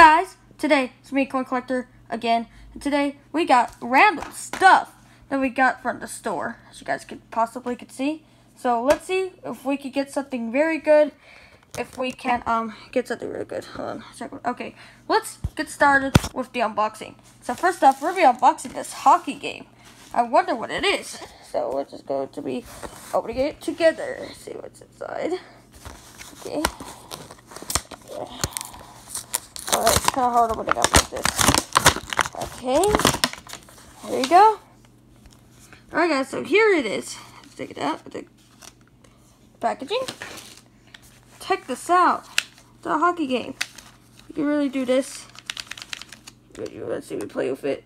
guys? Today, it's me, Coin Collector, again. And today, we got random stuff that we got from the store, as you guys could possibly could see. So, let's see if we could get something very good. If we can um get something really good. Hold on. Check. Okay, let's get started with the unboxing. So, first off, we're to be unboxing this hockey game. I wonder what it is. So, we're just going to be opening it together. See what's inside. Okay. Alright, it's kind of hard opening up like this. Okay. There you go. Alright, guys, so here it is. Let's take it out. The packaging. Check this out. It's a hockey game. You can really do this. Let's see, we play with it.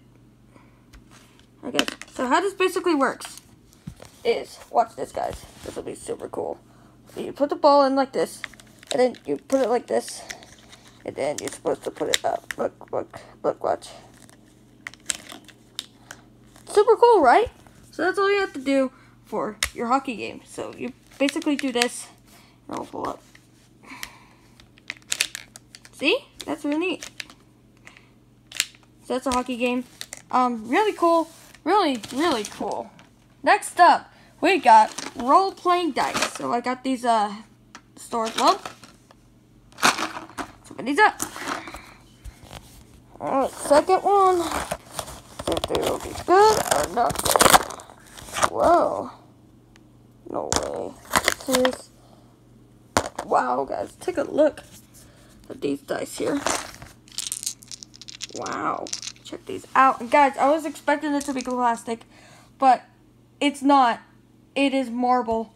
Okay, so how this basically works is, watch this, guys. This will be super cool. You put the ball in like this, and then you put it like this, and then you're supposed to put it up. Look, look, look, watch. Super cool, right? So that's all you have to do for your hockey game. So you basically do this, and I'll pull up. See? That's really neat. So that's a hockey game. Um, really cool. Really, really cool. Next up, we got role-playing dice. So I got these, uh, store well. These up. Alright, second one. If they will be good or not good. Whoa. No way. Wow, guys, take a look at these dice here. Wow. Check these out. And guys, I was expecting it to be plastic, but it's not. It is marble.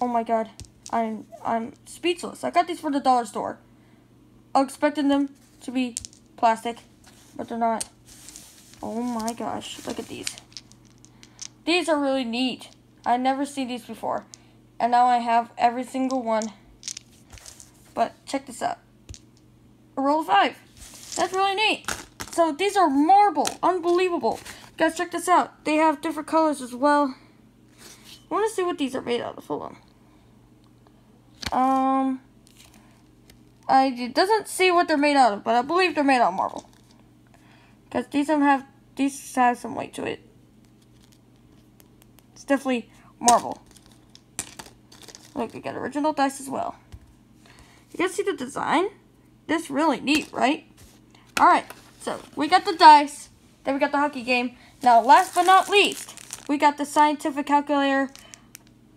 Oh my god. I'm I'm speechless. I got these from the dollar store. I expected them to be plastic, but they're not. Oh my gosh, look at these. These are really neat. I never seen these before. And now I have every single one. But check this out. A roll of five. That's really neat. So these are marble. Unbelievable. Guys, check this out. They have different colors as well. I want to see what these are made out of. Hold on. Um, I it doesn't see what they're made out of, but I believe they're made out of marble. Because these don't have these have some weight to it. It's definitely marble. Look, we got original dice as well. You guys see the design? This really neat, right? Alright, so we got the dice. Then we got the hockey game. Now, last but not least, we got the scientific calculator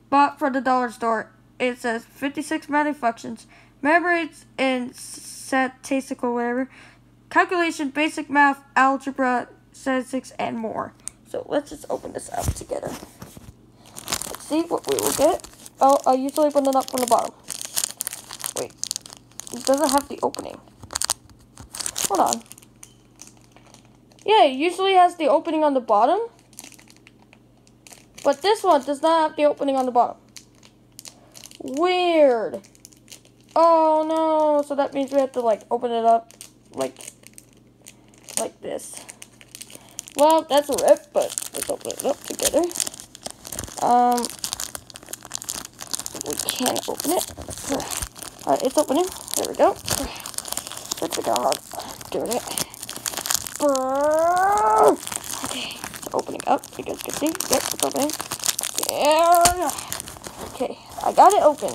bought from the dollar store it says 56 math functions, memories and statistical whatever, calculation, basic math, algebra, statistics, and more. So let's just open this up together. Let's see what we will get. Oh, I usually open it up from the bottom. Wait, it doesn't have the opening. Hold on. Yeah, it usually has the opening on the bottom. But this one does not have the opening on the bottom. Weird. Oh no, so that means we have to like open it up like like this. Well, that's a rip, but let's open it up together. Um, we can't open it. It's opening. There we go. Let's see how hard doing it. Okay, it's opening up. You guys can see. Yep, it's opening. Yeah. Okay, I got it open.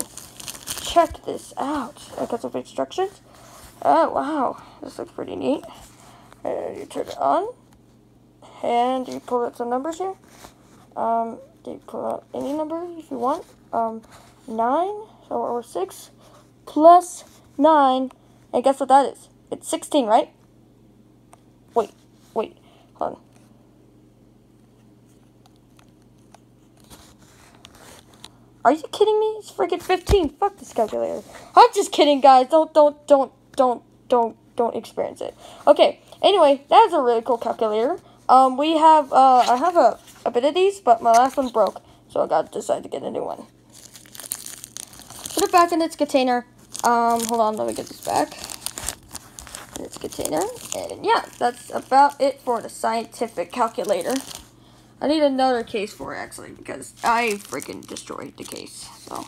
Check this out. I got some instructions. Oh, wow. This looks pretty neat. And you turn it on. And you pull out some numbers here. Um, you pull out any number if you want. Um, 9, so, or 6, plus 9. And guess what that is? It's 16, right? Wait, wait, hold on. Are you kidding me? It's freaking 15. Fuck this calculator. I'm just kidding, guys. Don't, don't, don't, don't, don't, don't experience it. Okay. Anyway, that's a really cool calculator. Um, we have, uh, I have a, a bit of these, but my last one broke. So I got to decide to get a new one. Put it back in its container. Um, hold on, let me get this back. In its container. And yeah, that's about it for the scientific calculator. I need another case for it, actually, because I freaking destroyed the case. So,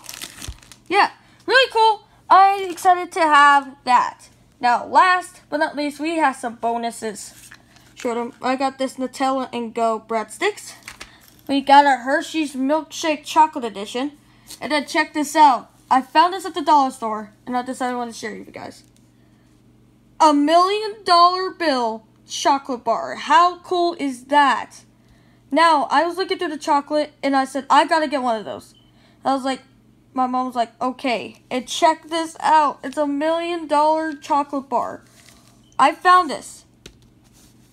yeah, really cool. I'm excited to have that. Now, last but not least, we have some bonuses. Them. I got this Nutella and Go breadsticks. We got our Hershey's Milkshake Chocolate Edition. And then check this out. I found this at the dollar store, and I decided I want to share with you guys. A million dollar bill chocolate bar. How cool is that? Now, I was looking through the chocolate, and I said, I gotta get one of those. I was like, my mom was like, okay. And check this out. It's a million dollar chocolate bar. I found this.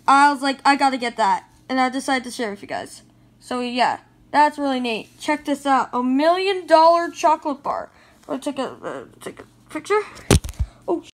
I was like, I gotta get that. And I decided to share with you guys. So yeah, that's really neat. Check this out. A million dollar chocolate bar. I'll take a, uh, take a picture. Oh.